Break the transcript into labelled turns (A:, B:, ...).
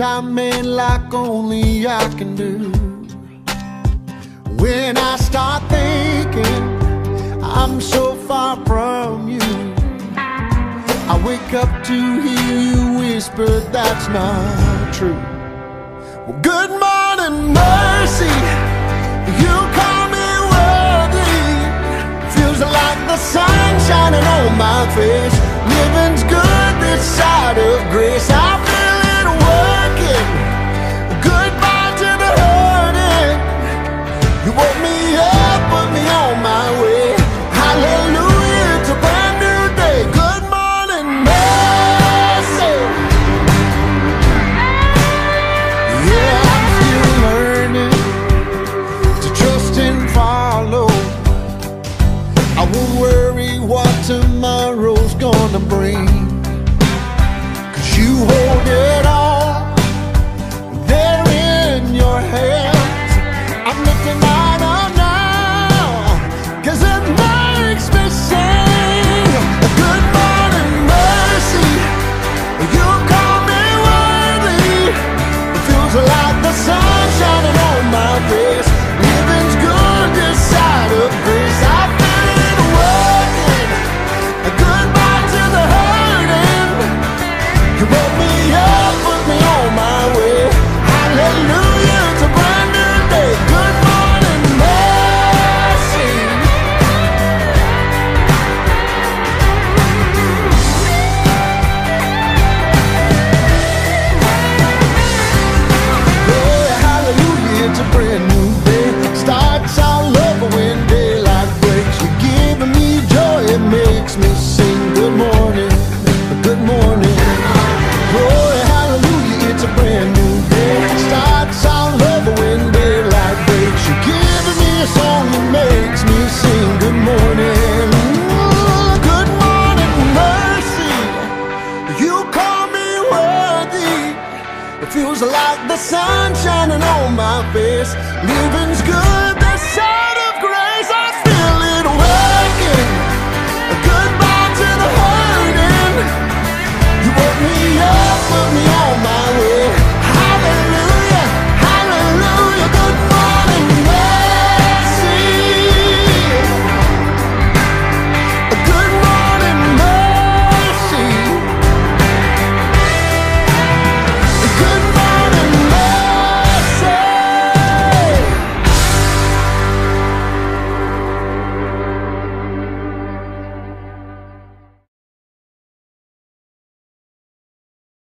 A: time man like only I can do. When I start thinking I'm so far from you, I wake up to hear you whisper that's not true. Well, good morning, mercy. You call me worthy. Feels like the sun shining on my face. Living's good this side of grace. Tomorrow's gonna bring. Cause you hold it all there in your hands. I'm looking right up now. Cause it makes me sing. Good morning, mercy. You call me worthy. It feels like the sun shining on my face. It feels like the sun shining on my face. Living's good